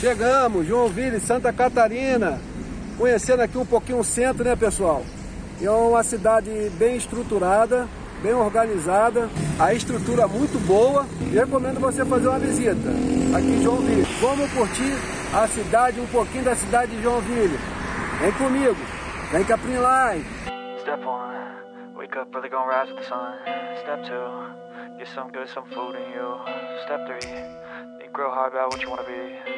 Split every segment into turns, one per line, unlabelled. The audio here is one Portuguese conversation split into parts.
Chegamos, Joinville, Santa Catarina. Conhecendo aqui um pouquinho o centro, né, pessoal? É uma cidade bem estruturada, bem organizada, a estrutura muito boa. Recomendo você fazer uma visita aqui em Joinville. Vamos curtir a cidade, um pouquinho da cidade de Joinville. Vem comigo, vem Caprim Line.
Step one, wake up early, gonna rise with the sun. Step two, get some good, some food in you. Step three, think real hard about what you wanna be.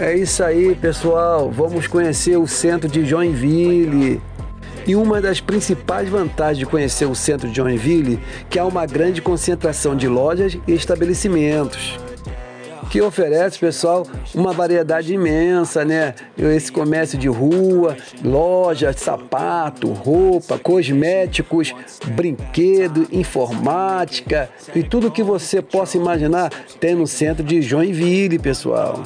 É isso aí, pessoal. Vamos conhecer o centro de Joinville. E uma das principais vantagens de conhecer o centro de Joinville, que há uma grande concentração de lojas e estabelecimentos, que oferece, pessoal, uma variedade imensa, né? Esse comércio de rua, lojas, sapato, roupa, cosméticos, brinquedo, informática e tudo que você possa imaginar tem no centro de Joinville, pessoal.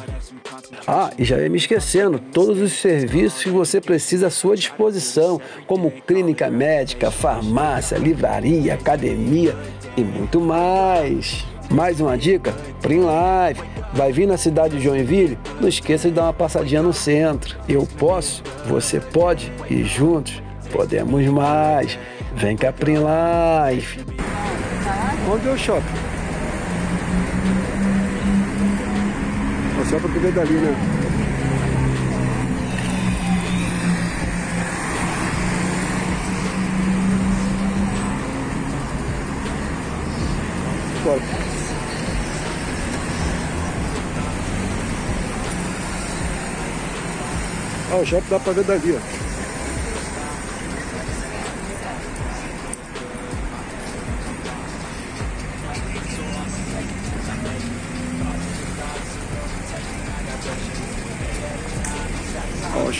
Ah, e já ia me esquecendo, todos os serviços que você precisa à sua disposição, como clínica médica, farmácia, livraria, academia e muito mais. Mais uma dica? Prim Life. Vai vir na cidade de Joinville? Não esqueça de dar uma passadinha no centro. Eu posso, você pode e juntos podemos mais. Vem cá, Prim Life. Onde é o shopping? Só pra poder dali, né? Bora. Ah, o shopping dá pra ver dali, ó.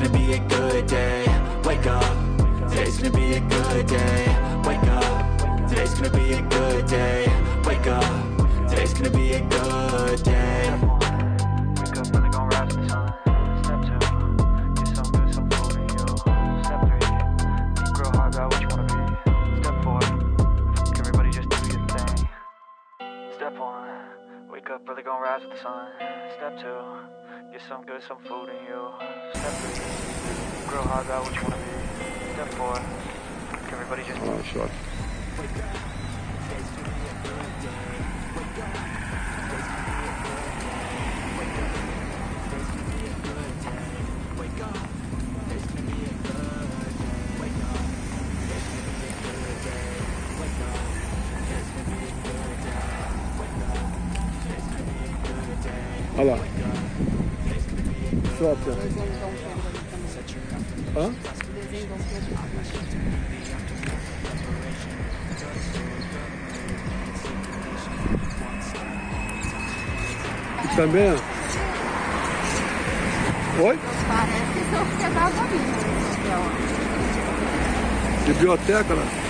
Gonna be a good day. Wake up. Today's gonna be a good day. Wake up. Today's gonna be a good day. Wake up. Today's gonna be a good day. Wake up gonna
rise the sun. Step two, get some good, some you. Step three, think real hard about what you wanna be. Step four, everybody just do your thing. Step one, wake up early, gonna rise with the sun. Step two, get some good, some food in you. Step three, real hard about what you wanna be. Step four, everybody just
Ó, o Shopping. Hã? E também. Oi?
Parece que sou você dava ali.
Biblioteca lá.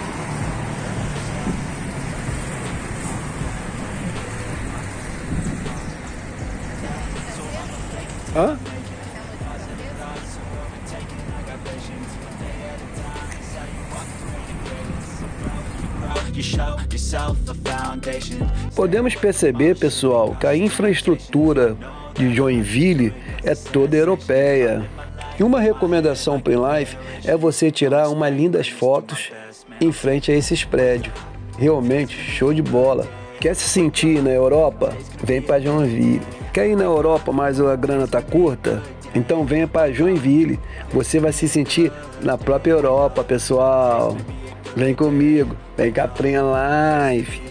Hã? Podemos perceber, pessoal, que a infraestrutura de Joinville é toda europeia. E uma recomendação para o Life é você tirar umas lindas fotos em frente a esses prédios. Realmente show de bola. Quer se sentir na Europa? Vem para Joinville. Quer ir na Europa, mas a grana tá curta? Então venha para Joinville. Você vai se sentir na própria Europa, pessoal. Vem comigo, vem com a Prenha Live.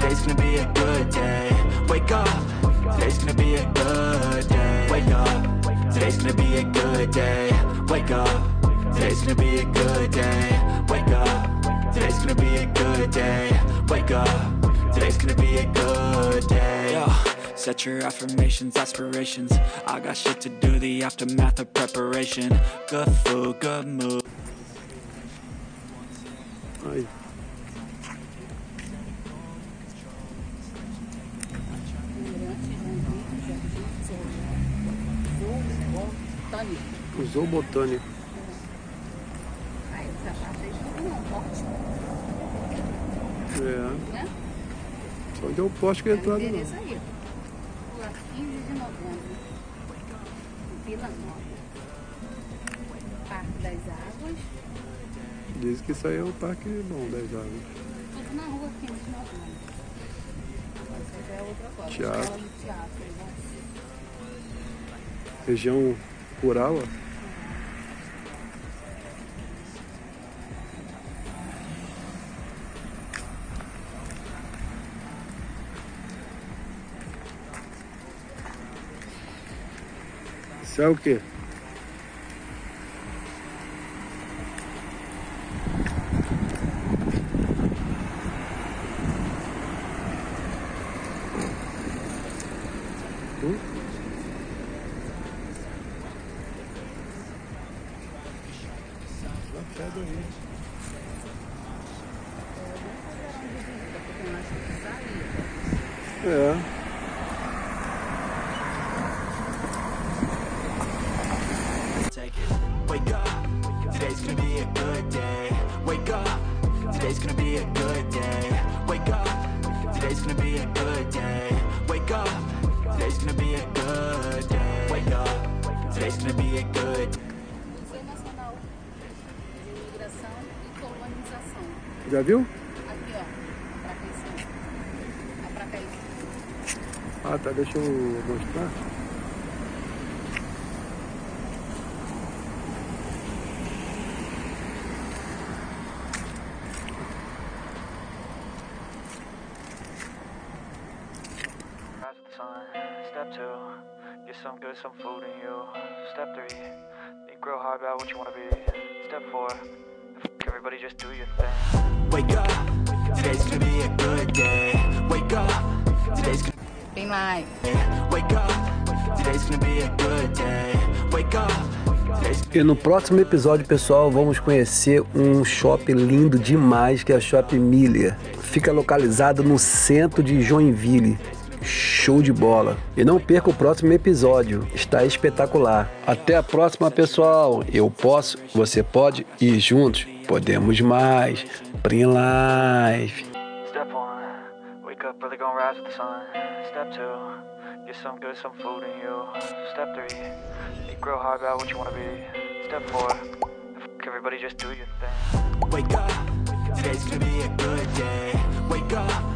today's gonna be a good day. Wake up, today's gonna be a good day. Wake up, today's gonna be a good day. Wake up, today's gonna be a good day. Wake up, today's gonna be a good day. Wake up, today's gonna be a good day. Set your affirmations, aspirations. I got shit to do, the aftermath of preparation. Good food, good mood.
Usou botânico.
Aí, essa parte aí não, forte,
É.
né?
Só deu poste que
É o
entrada não.
aí. Rua 15 de novembro. Vila Nova. Parque das Águas.
Diz que isso aí é um parque bom das águas.
Tudo na rua 15 de novembro. Essa já é outra coisa.
Teatro.
Teatro. né?
Região rural, ó. Isso é o quê? Hum?
Gonna be a good
Museu Nacional de Imigração e Colonização.
Já viu?
Aqui, ó. A. A.
Ah, tá. Deixa eu mostrar.
Step two, some good, some food in you. Step three, think real hard about what you wanna be. Step four, everybody just do your thing.
Wake up. Today's gonna be a good day. Wake up. Today's gonna
Tem mais.
Wake up. Today's gonna be a good day. Wake up.
E no próximo episódio, pessoal, vamos conhecer um shopping lindo demais que é a Shopping Miller. Fica localizado no centro de Joinville. Show de bola. E não perca o próximo episódio, está espetacular. Até a próxima, pessoal. Eu posso, você pode e juntos podemos mais. Bring Life.
Step one, wake up early, gonna rise with the sun. Step two, get some good, some food in you. Step three, think real hard about what you wanna be. Step four, f- everybody just do your thing.
Wake up. Today's gonna be a good day. Wake up.